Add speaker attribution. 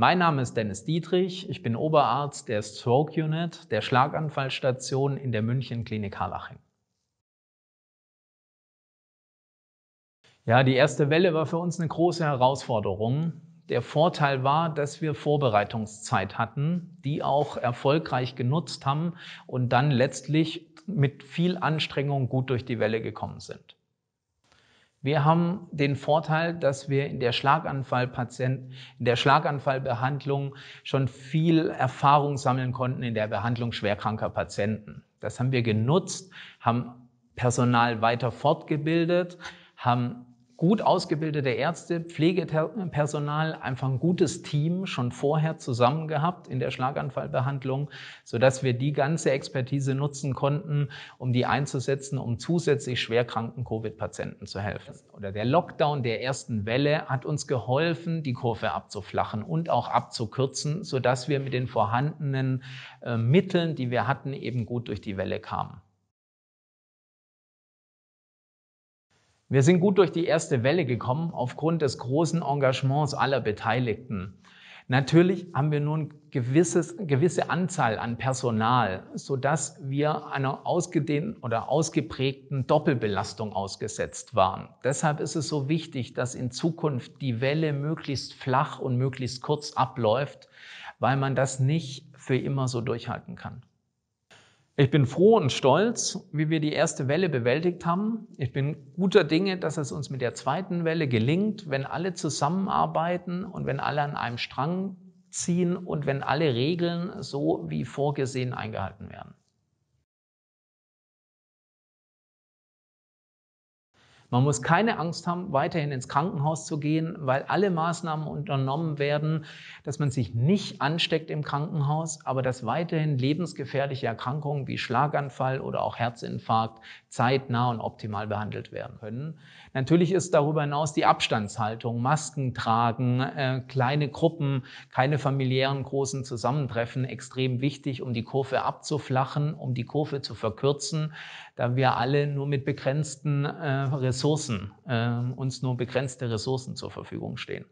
Speaker 1: Mein Name ist Dennis Dietrich. Ich bin Oberarzt der Stroke Unit der Schlaganfallstation in der München Klinik Harlaching. Ja, die erste Welle war für uns eine große Herausforderung. Der Vorteil war, dass wir Vorbereitungszeit hatten, die auch erfolgreich genutzt haben und dann letztlich mit viel Anstrengung gut durch die Welle gekommen sind. Wir haben den Vorteil, dass wir in der Schlaganfallpatient, in der Schlaganfallbehandlung schon viel Erfahrung sammeln konnten in der Behandlung schwerkranker Patienten. Das haben wir genutzt, haben Personal weiter fortgebildet, haben gut ausgebildete Ärzte, Pflegepersonal, einfach ein gutes Team schon vorher zusammen gehabt in der Schlaganfallbehandlung, sodass wir die ganze Expertise nutzen konnten, um die einzusetzen, um zusätzlich schwerkranken Covid-Patienten zu helfen. Oder der Lockdown der ersten Welle hat uns geholfen, die Kurve abzuflachen und auch abzukürzen, sodass wir mit den vorhandenen äh, Mitteln, die wir hatten, eben gut durch die Welle kamen. Wir sind gut durch die erste Welle gekommen aufgrund des großen Engagements aller Beteiligten. Natürlich haben wir nun gewisses, gewisse Anzahl an Personal, sodass wir einer ausgedehnten oder ausgeprägten Doppelbelastung ausgesetzt waren. Deshalb ist es so wichtig, dass in Zukunft die Welle möglichst flach und möglichst kurz abläuft, weil man das nicht für immer so durchhalten kann. Ich bin froh und stolz, wie wir die erste Welle bewältigt haben. Ich bin guter Dinge, dass es uns mit der zweiten Welle gelingt, wenn alle zusammenarbeiten und wenn alle an einem Strang ziehen und wenn alle Regeln so wie vorgesehen eingehalten werden. Man muss keine Angst haben, weiterhin ins Krankenhaus zu gehen, weil alle Maßnahmen unternommen werden, dass man sich nicht ansteckt im Krankenhaus, aber dass weiterhin lebensgefährliche Erkrankungen wie Schlaganfall oder auch Herzinfarkt zeitnah und optimal behandelt werden können. Natürlich ist darüber hinaus die Abstandshaltung, Masken tragen, äh, kleine Gruppen, keine familiären großen Zusammentreffen extrem wichtig, um die Kurve abzuflachen, um die Kurve zu verkürzen, da wir alle nur mit begrenzten äh, Ressourcen, äh, uns nur begrenzte Ressourcen zur Verfügung stehen.